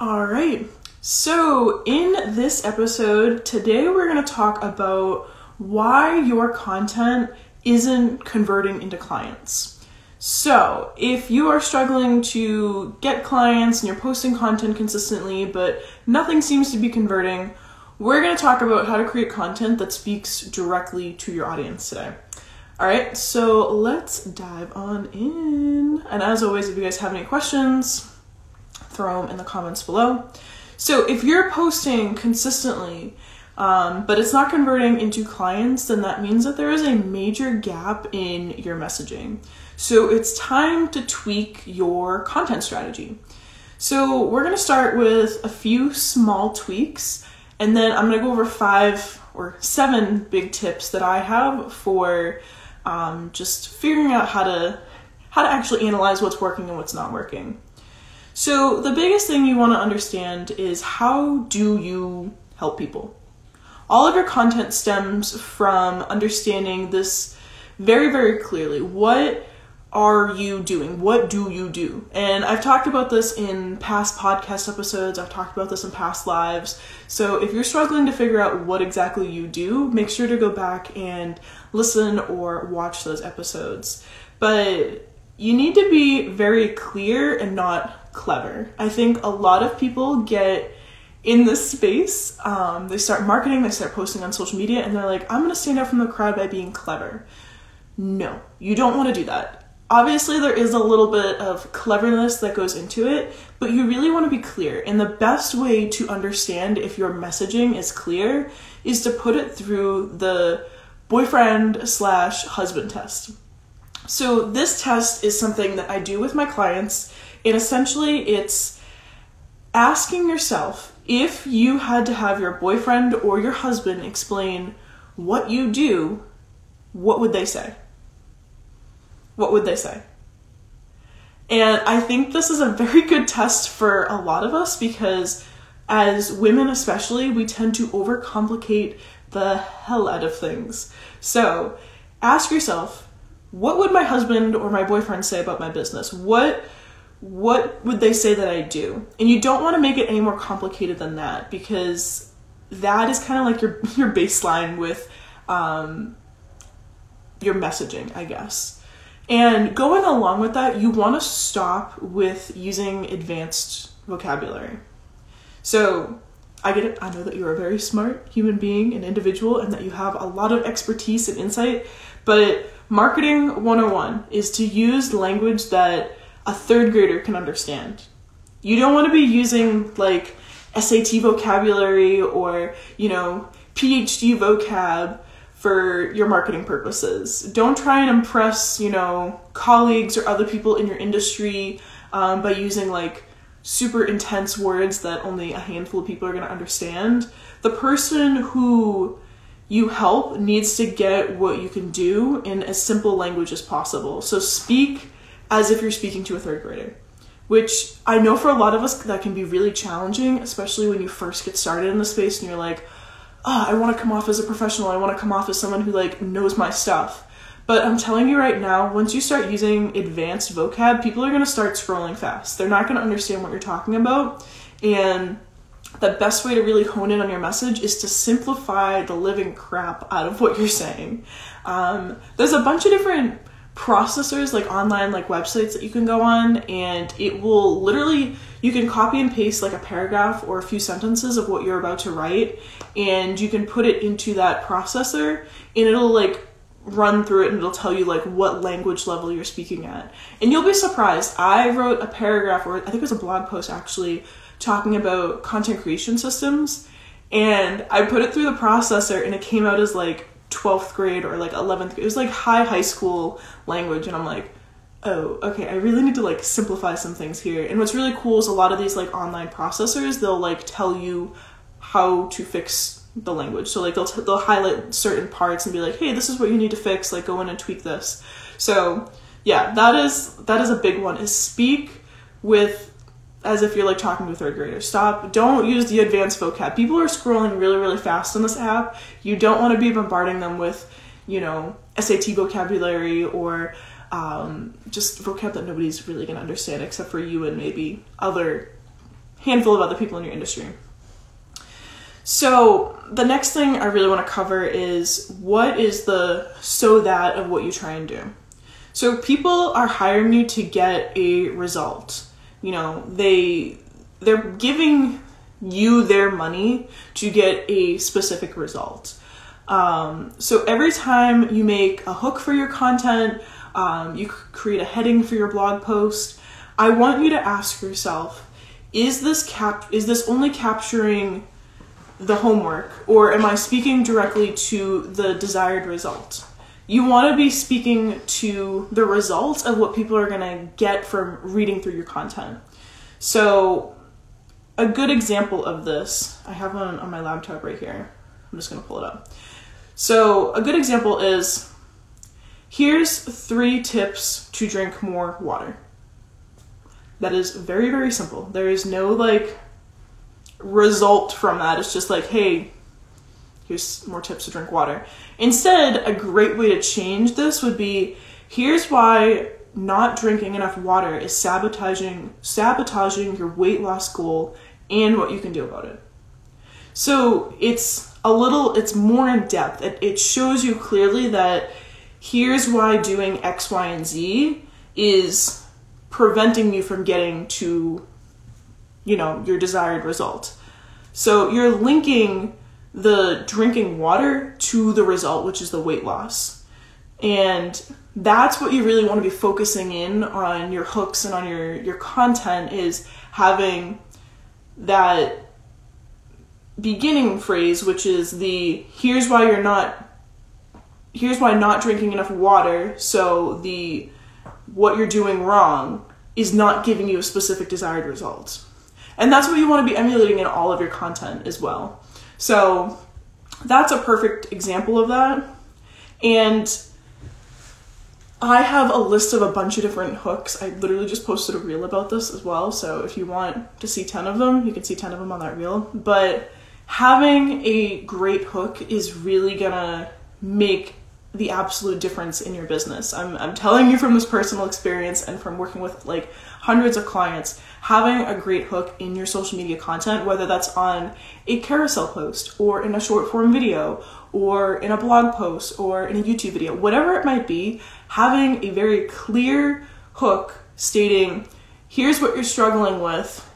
All right. So, in this episode, today we're going to talk about why your content isn't converting into clients. So, if you are struggling to get clients and you're posting content consistently, but nothing seems to be converting, we're going to talk about how to create content that speaks directly to your audience today. All right, so let's dive on in. And as always, if you guys have any questions, throw them in the comments below. So if you're posting consistently, um, but it's not converting into clients, then that means that there is a major gap in your messaging. So it's time to tweak your content strategy. So we're to start with a few small tweaks, and then I'm to go over five or seven big tips that I have for um, just figuring out how to how to actually analyze what's working and what's not working. So, the biggest thing you want to understand is how do you help people? All of your content stems from understanding this very, very clearly. What are you doing? What do you do? And I've talked about this in past podcast episodes, I've talked about this in past lives. So, if you're struggling to figure out what exactly you do, make sure to go back and listen or watch those episodes. But you need to be very clear and not clever. I think a lot of people get in this space, um, they start marketing, they start posting on social media, and they're like, I'm gonna stand out from the crowd by being clever. No, you don't wanna do that. Obviously, there is a little bit of cleverness that goes into it, but you really wanna be clear. And the best way to understand if your messaging is clear is to put it through the boyfriend slash husband test. So, this test is something that I do with my clients and essentially, it's asking yourself if you had to have your boyfriend or your husband explain what you do, what would they say? What would they say? And I think this is a very good test for a lot of us because, as women especially, we tend to overcomplicate the hell out of things. So, ask yourself what would my husband or my boyfriend say about my business? What what would they say that I do? And you don't want to make it any more complicated than that because that is kind of like your your baseline with um, your messaging, I guess. And going along with that, you want to stop with using advanced vocabulary. So, I get it. I know that you're a very smart human being and individual and that you have a lot of expertise and insight, but marketing 101 is to use language that a third grader can understand. You don't want to be using like SAT vocabulary or, you know, PhD vocab for your marketing purposes. Don't try and impress, you know, colleagues or other people in your industry um, by using like super intense words that only a handful of people are going to understand. The person who you help needs to get what you can do in as simple language as possible. So speak as if you're speaking to a third grader, which I know for a lot of us that can be really challenging, especially when you first get started in the space and you're like, oh, I want to come off as a professional. I want to come off as someone who like knows my stuff. But I'm telling you right now, once you start using advanced vocab, people are going to start scrolling fast. They're not going to understand what you're talking about. And the best way to really hone in on your message is to simplify the living crap out of what you're saying. Um, there's a bunch of different processors like online like websites that you can go on and it will literally you can copy and paste like a paragraph or a few sentences of what you're about to write and you can put it into that processor and it'll like run through it and it'll tell you like what language level you're speaking at. And you'll be surprised. I wrote a paragraph or i think it was a blog post actually talking about content creation systems and i put it through the processor and it came out as like 12th grade or like 11th it was like high high school language and i'm like oh okay i really need to like simplify some things here. And what's really cool is a lot of these like online processors they'll like tell you how to fix the language. So like they'll t- they'll highlight certain parts and be like hey this is what you need to fix like go in and tweak this. So yeah that is that is a big one. Is speak with as if you're like talking to a third grader. Stop. Don't use the advanced vocab. People are scrolling really, really fast on this app. You don't want to be bombarding them with, you know, SAT vocabulary or um, just vocab that nobody's really going to understand except for you and maybe other handful of other people in your industry. So, the next thing I really want to cover is what is the so that of what you try and do. So, people are hiring you to get a result. You know, they they're giving you their money to get a specific result. Um, so every time you make a hook for your content, um, you create a heading for your blog post, I want you to ask yourself, is this cap is this only capturing the homework or am I speaking directly to the desired result? You want to be speaking to the result of what people are going to get from reading through your content. So, a good example of this, I have one on my laptop right here. I'm just going to pull it up. So, a good example is here's three tips to drink more water. That is very, very simple. There is no like result from that. It's just like, hey, here's more tips to drink water. Instead, a great way to change this would be here's why not drinking enough water is sabotaging sabotaging your weight loss goal and what you can do about it. So it's a little, it's more in depth. It, it shows you clearly that here's why doing X, Y, and Z is preventing you from getting to, you know, your desired result. So you're linking the drinking water to the result, which is the weight loss. And that's what you really want to be focusing in on your hooks and on your, your content is having that beginning phrase, which is the here's why you're not here's why not drinking enough water, so the what you're doing wrong is not giving you a specific desired result. And that's what you want to be emulating in all of your content as well. So that's a perfect example of that. And I have a list of a bunch of different hooks. I literally just posted a reel about this as well. So if you want to see 10 of them, you can see 10 of them on that reel. But having a great hook is really gonna make the absolute difference in your business. I'm, I'm telling you from this personal experience and from working with like hundreds of clients, having a great hook in your social media content, whether that's on a carousel post or in a short form video or in a blog post or in a YouTube video, whatever it might be, having a very clear hook stating, here's what you're struggling with,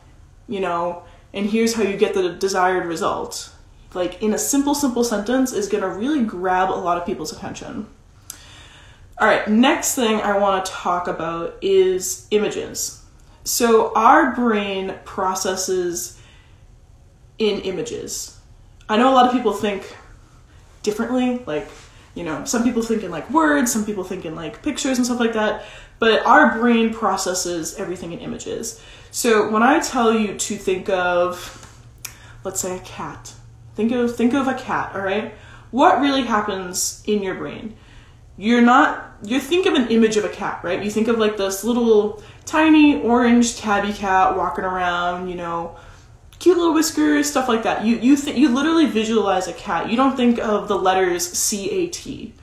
you know, and here's how you get the desired result. Like in a simple, simple sentence is gonna really grab a lot of people's attention. All right, next thing I wanna talk about is images. So our brain processes in images. I know a lot of people think differently, like, you know, some people think in like words, some people think in like pictures and stuff like that, but our brain processes everything in images. So when I tell you to think of, let's say a cat, think of think of a cat. All right, what really happens in your brain? You're not you think of an image of a cat, right? You think of like this little tiny orange tabby cat walking around, you know, cute little whiskers, stuff like that. You you th- you literally visualize a cat. You don't think of the letters C A T.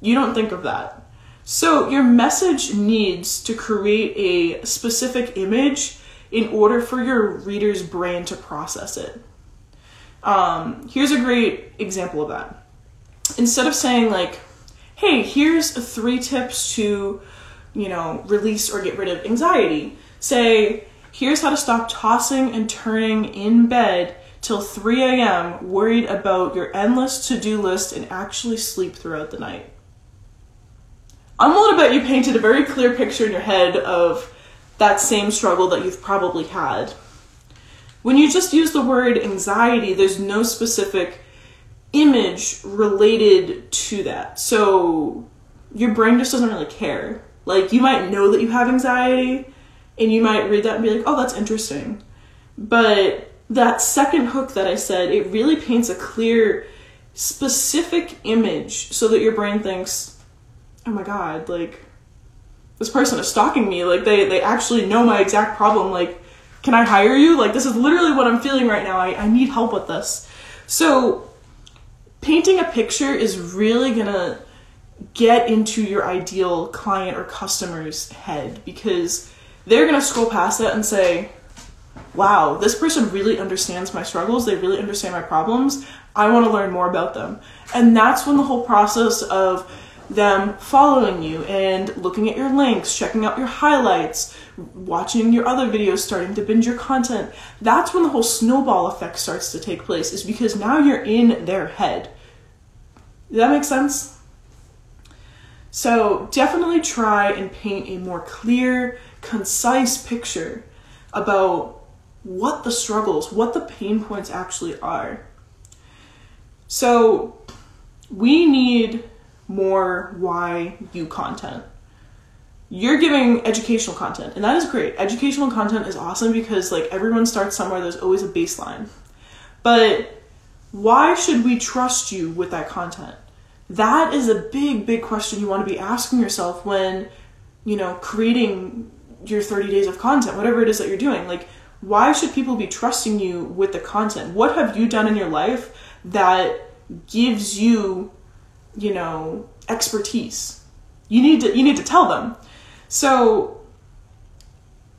You don't think of that. So your message needs to create a specific image in order for your reader's brain to process it. Um, here's a great example of that. Instead of saying like, "Hey, here's three tips to, you know, release or get rid of anxiety," say, "Here's how to stop tossing and turning in bed." Till 3 a.m., worried about your endless to do list and actually sleep throughout the night. I'm willing to bet you painted a very clear picture in your head of that same struggle that you've probably had. When you just use the word anxiety, there's no specific image related to that. So your brain just doesn't really care. Like you might know that you have anxiety and you might read that and be like, oh, that's interesting. But that second hook that I said, it really paints a clear, specific image so that your brain thinks, oh my god, like this person is stalking me. Like they they actually know my exact problem. Like, can I hire you? Like this is literally what I'm feeling right now. I, I need help with this. So painting a picture is really gonna get into your ideal client or customer's head because they're gonna scroll past that and say, wow, this person really understands my struggles, they really understand my problems. I want to learn more about them. And that's when the whole process of them following you and looking at your links, checking out your highlights, watching your other videos, starting to binge your content. That's when the whole snowball effect starts to take place, is because now you're in their head. Does that make sense? So definitely try and paint a more clear, concise picture about what the struggles, what the pain points actually are. So we need more why you content. You're giving educational content, and that is great. Educational content is awesome because like everyone starts somewhere, there's always a baseline. But why should we trust you with that content? That is a big, big question you want to be asking yourself when, you know, creating your 30 days of content, whatever it is that you're doing. Like, why should people be trusting you with the content? What have you done in your life that gives you you know, expertise. You need to you need to tell them. So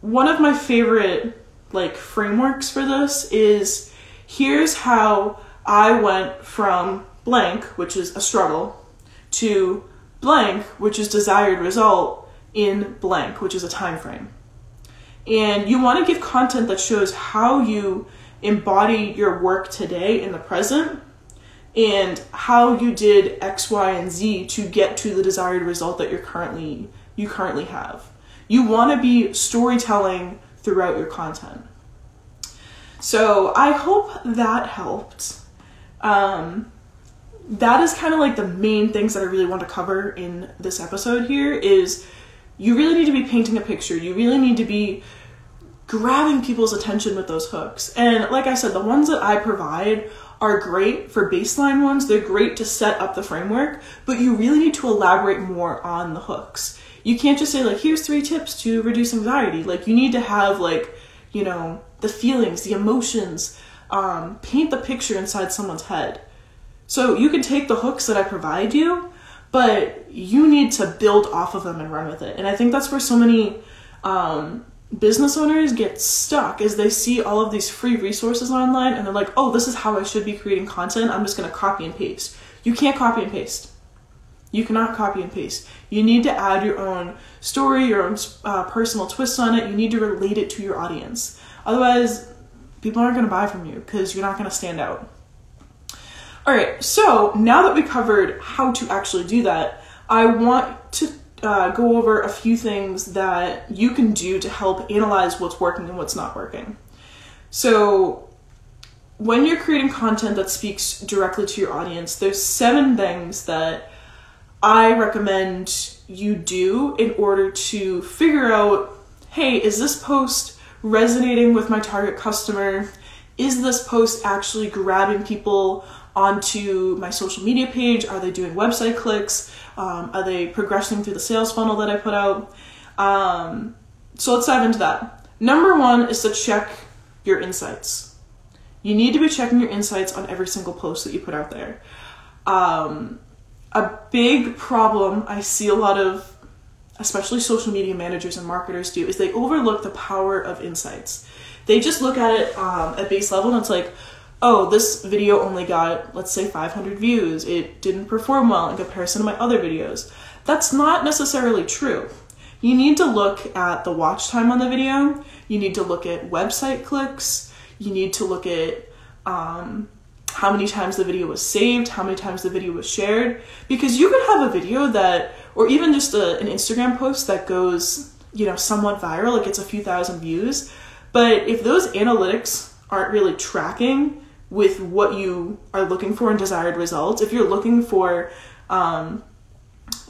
one of my favorite like frameworks for this is here's how I went from blank, which is a struggle, to blank, which is desired result in blank, which is a time frame. And you want to give content that shows how you embody your work today in the present and how you did X, Y, and Z to get to the desired result that you're currently you currently have. You want to be storytelling throughout your content. So I hope that helped. Um, that is kind of like the main things that I really want to cover in this episode here is you really need to be painting a picture. You really need to be grabbing people's attention with those hooks. And like I said, the ones that I provide are great for baseline ones. They're great to set up the framework, but you really need to elaborate more on the hooks. You can't just say like, here's three tips to reduce anxiety. Like you need to have like, you know, the feelings, the emotions, um, paint the picture inside someone's head. So you can take the hooks that I provide you, but you need to build off of them and run with it. And I think that's where so many um, business owners get stuck is they see all of these free resources online and they're like, oh, this is how I should be creating content. I'm just going to copy and paste. You can't copy and paste. You cannot copy and paste. You need to add your own story, your own uh, personal twist on it. You need to relate it to your audience. Otherwise, people aren't going to buy from you because you're not going to stand out. All right, so now that we covered how to actually do that, I want to uh, go over a few things that you can do to help analyze what's working and what's not working. So, when you're creating content that speaks directly to your audience, there's seven things that I recommend you do in order to figure out hey, is this post resonating with my target customer? Is this post actually grabbing people onto my social media page? Are they doing website clicks? Um, are they progressing through the sales funnel that I put out? Um, so let's dive into that. Number one is to check your insights. You need to be checking your insights on every single post that you put out there. Um, a big problem I see a lot of, especially social media managers and marketers do, is they overlook the power of insights. They just look at it um, at base level and it's like, oh, this video only got, let's say, 500 views. It didn't perform well in comparison to my other videos. That's not necessarily true. You need to look at the watch time on the video. You need to look at website clicks. You need to look at um, how many times the video was saved, how many times the video was shared. Because you could have a video that, or even just a, an Instagram post that goes, you know, somewhat viral, it gets a few thousand views. But if those analytics aren't really tracking with what you are looking for in desired results. If you're looking for um,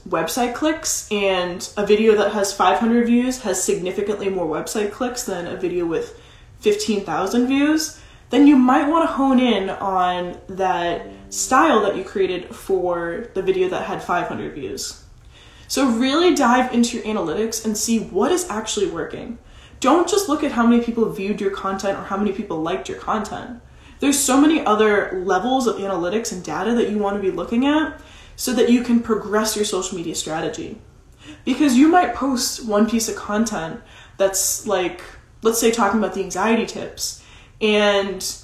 website clicks and a video that has 500 views has significantly more website clicks than a video with 15,000 views, then you might want to hone in on that style that you created for the video that had 500 views. So, really dive into your analytics and see what is actually working. Don't just look at how many people viewed your content or how many people liked your content. There's so many other levels of analytics and data that you want to be looking at so that you can progress your social media strategy. Because you might post one piece of content that's like, let's say talking about the anxiety tips, and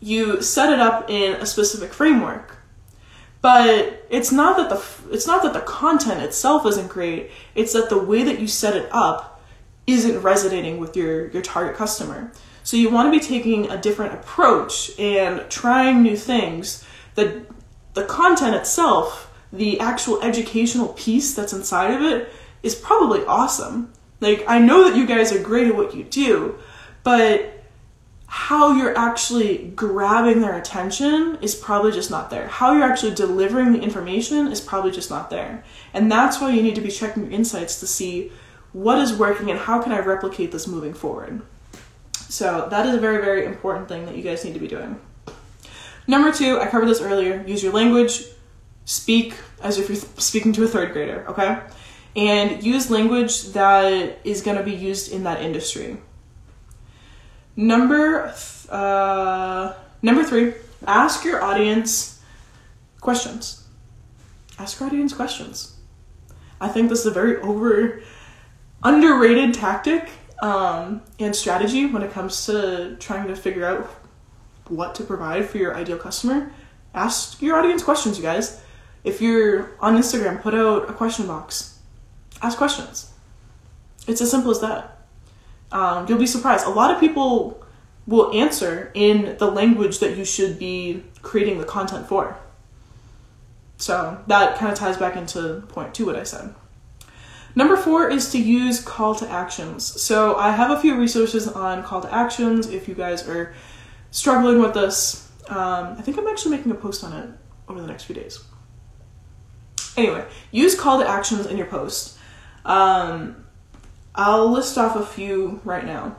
you set it up in a specific framework. But it's not that the it's not that the content itself isn't great. It's that the way that you set it up isn't resonating with your your target customer. So you want to be taking a different approach and trying new things. The the content itself, the actual educational piece that's inside of it is probably awesome. Like I know that you guys are great at what you do, but how you're actually grabbing their attention is probably just not there. How you're actually delivering the information is probably just not there. And that's why you need to be checking your insights to see what is working and how can I replicate this moving forward. So that is a very, very important thing that you guys need to be doing. Number two, I covered this earlier use your language, speak as if you're speaking to a third grader, okay? And use language that is going to be used in that industry. Number uh, number three, ask your audience questions. Ask your audience questions. I think this is a very over underrated tactic um, and strategy when it comes to trying to figure out what to provide for your ideal customer. Ask your audience questions, you guys. If you're on Instagram, put out a question box. Ask questions. It's as simple as that um, you'll be surprised. A lot of people will answer in the language that you should be creating the content for. So that kind of ties back into point two, what I said. Number four is to use call to actions. So I have a few resources on call to actions if you guys are struggling with this. Um, I think I'm actually making a post on it over the next few days. Anyway, use call to actions in your post. Um, I'll list off a few right now.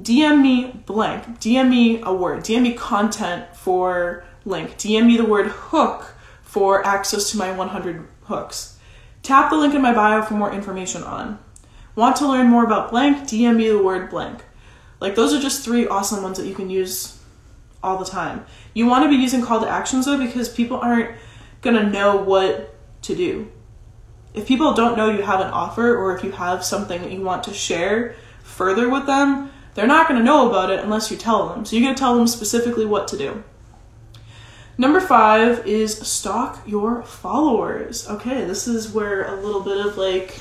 DM me blank. DM me a word. DM me content for link. DM me the word hook for access to my 100 hooks. Tap the link in my bio for more information on. Want to learn more about blank? DM me the word blank. Like those are just three awesome ones that you can use all the time. You want to be using call to actions though because people aren't going to know what to do if people don't know you have an offer or if you have something that you want to share further with them, they're not going to know about it unless you tell them. So you got to tell them specifically what to do. Number five is stalk your followers. Okay, this is where a little bit of like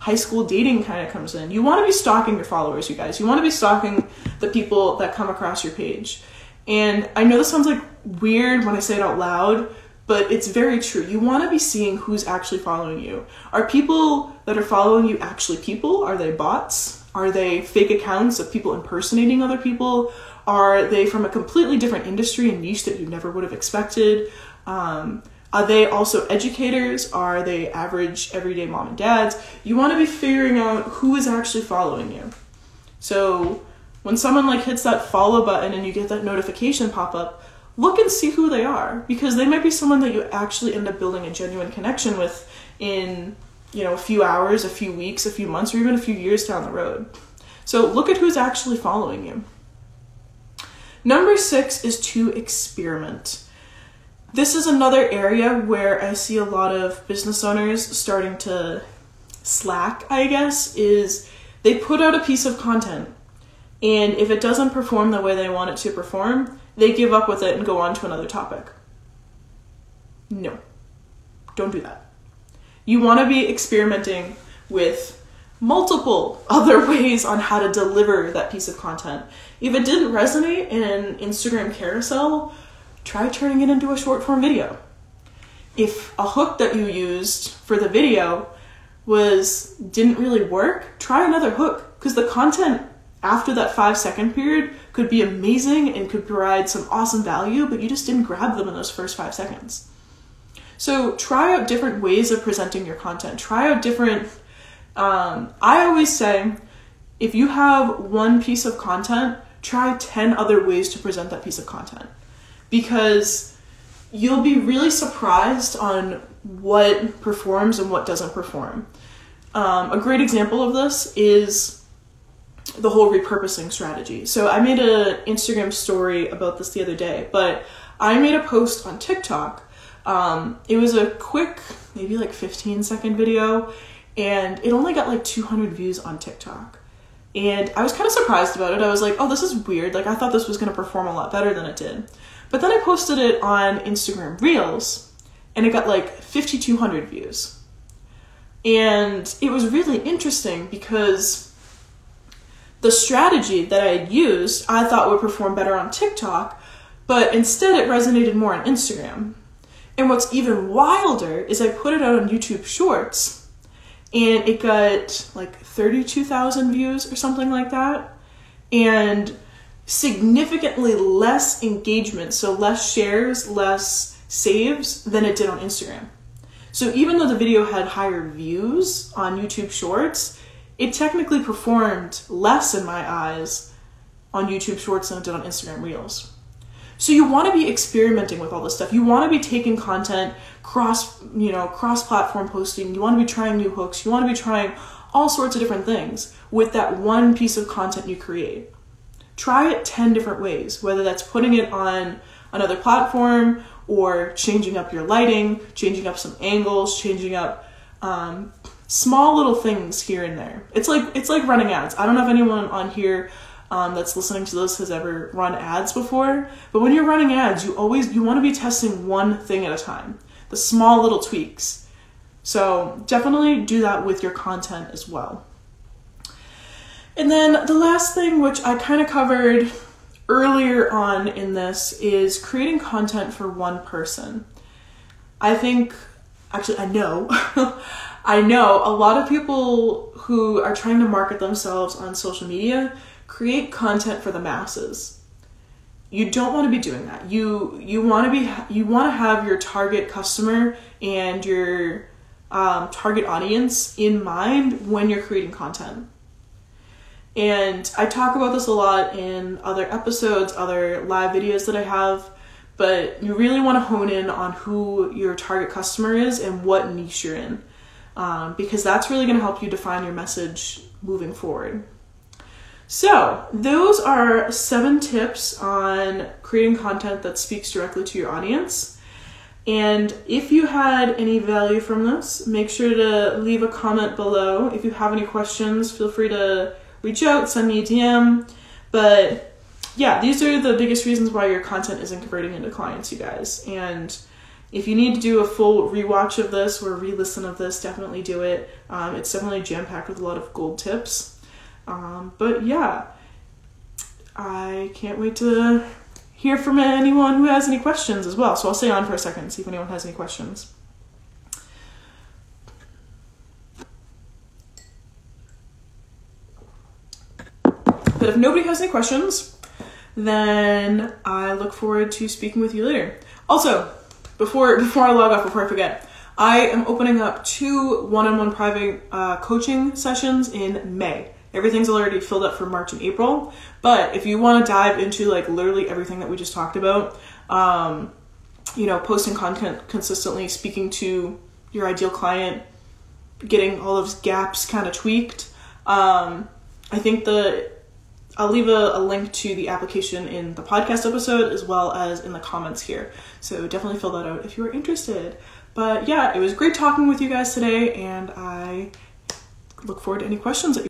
high school dating kind of comes in. You want to be stalking your followers, you guys. You want to be stalking the people that come across your page. And I know this sounds like weird when I say it out loud, but it's very true. You want to be seeing who's actually following you. Are people that are following you actually people? Are they bots? Are they fake accounts of people impersonating other people? Are they from a completely different industry and niche that you never would have expected? Um, are they also educators? Are they average everyday mom and dads? You want to be figuring out who is actually following you. So when someone like hits that follow button and you get that notification pop up, look and see who they are because they might be someone that you actually end up building a genuine connection with in you know a few hours a few weeks a few months or even a few years down the road. So look at who's actually following you. Number six is to experiment. This is another area where i see a lot of business owners starting to slack i guess is they put out a piece of content and if it doesn't perform the way they want it to perform they give up with it and go on to another topic. No, don't do that. You want to be experimenting with multiple other ways on how to deliver that piece of content. If it didn't resonate in an Instagram carousel, try turning it into a short form video. If a hook that you used for the video was didn't really work, try another hook because the content after that 5 second period could be amazing and could provide some awesome value, but you just didn't grab them in those first five seconds. So try out different ways of presenting your content. Try out different. Um, I always say, if you have one piece of content, try 10 other ways to present that piece of content because you'll be really surprised on what performs and what doesn't perform. Um, a great example of this is the whole repurposing strategy. So I made an Instagram story about this the other day, but I made a post on TikTok. Um, it was a quick, maybe like 15 second video, and it only got like 200 views on TikTok. And I was kind of surprised about it. I was like, oh, this is weird. Like, I thought this was going to perform a lot better than it did. But then I posted it on Instagram Reels, and it got like 5,200 views. And it was really interesting because the strategy that I had used I thought would perform better on TikTok, but instead it resonated more on Instagram. And what's even wilder is I put it out on YouTube Shorts and it got like 32,000 views or something like that. And significantly less engagement, so less shares, less saves than it did on Instagram. So even though the video had higher views on YouTube Shorts, it technically performed less in my eyes on YouTube Shorts than it did on Instagram Reels. So you want to be experimenting with all this stuff. You want to be taking content cross, you know, cross-platform posting. You want to be trying new hooks. You want to be trying all sorts of different things with that one piece of content you create. Try it 10 different ways, whether that's putting it on another platform or changing up your lighting, changing up some angles, changing up um, small little things here and there. It's like it's like running ads. I don't know if anyone on here um, that's listening to this has ever run ads before, but when you're running ads, you always you want to be testing one thing at a time, the small little tweaks. So definitely do that with your content as well. And then the last thing, which I kind of covered earlier on in this, is creating content for one person. I think, actually, I know, I know a lot of people who are trying to market themselves on social media create content for the masses. You don't want to be doing that. You you want to be you want to have your target customer and your um, target audience in mind when you're creating content. And I talk about this a lot in other episodes, other live videos that I have, but you really want to hone in on who your target customer is and what niche you're in, um, because that's really going to help you define your message moving forward. So, those are seven tips on creating content that speaks directly to your audience. And if you had any value from this, make sure to leave a comment below. If you have any questions, feel free to reach out, send me a DM. But yeah, these are the biggest reasons why your content isn't converting into clients, you guys. And if you need to do a full rewatch of this or re-listen of this, definitely do it. Um, it's definitely jam-packed with a lot of gold tips. Um, but yeah, I can't wait to hear from anyone who has any questions as well. So I'll stay on for a second and see if anyone has any questions. But if nobody has any questions, then I look forward to speaking with you later. Also, before before I log off, before I forget, I am opening up two one-on-one private uh, coaching sessions in May. Everything's already filled up for March and April. But if you want to dive into like literally everything that we just talked about, um, you know, posting content consistently, speaking to your ideal client, getting all those gaps kind of tweaked, um, I think the I'll leave a, a, link to the application in the podcast episode as well as in the comments here. So definitely fill that out if you are interested. But yeah, it was great talking with you guys today, and I look forward to any questions that you